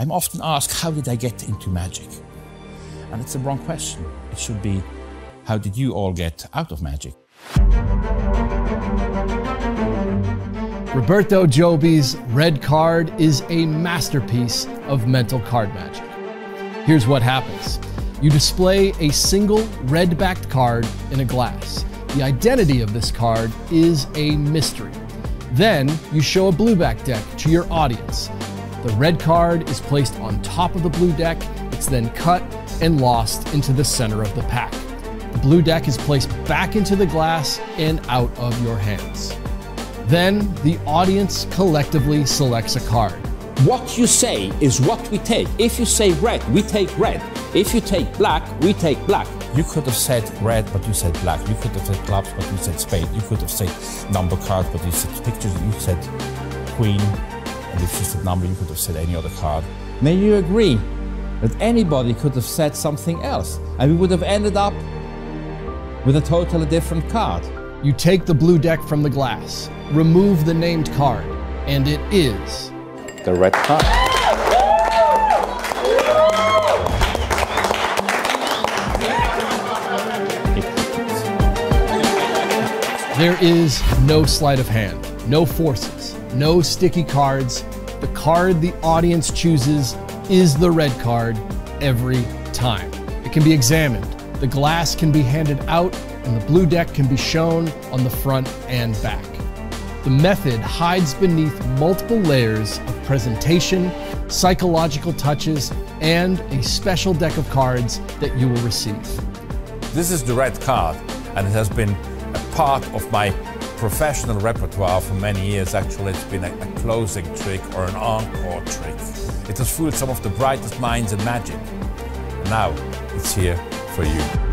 I'm often asked, how did I get into magic? And it's a wrong question. It should be, how did you all get out of magic? Roberto Giobbi's Red Card is a masterpiece of mental card magic. Here's what happens. You display a single red backed card in a glass. The identity of this card is a mystery. Then you show a blue back deck to your audience. The red card is placed on top of the blue deck. It's then cut and lost into the center of the pack. The blue deck is placed back into the glass and out of your hands. Then the audience collectively selects a card. What you say is what we take. If you say red, we take red. If you take black, we take black. You could have said red, but you said black. You could have said clubs, but you said spade. You could have said number card, but you said pictures. You said queen. And if you said number, you could have said any other card. May you agree that anybody could have said something else, and we would have ended up with a totally different card. You take the blue deck from the glass, remove the named card, and it is the red card. There is no sleight of hand, no forces, no sticky cards. The card the audience chooses is the red card every time. It can be examined, the glass can be handed out, and the blue deck can be shown on the front and back. The method hides beneath multiple layers of presentation, psychological touches, and a special deck of cards that you will receive. This is the red card, and it has been a part of my professional repertoire for many years. Actually, it's been a, a closing trick or an encore trick. It has fooled some of the brightest minds in magic. Now it's here for you.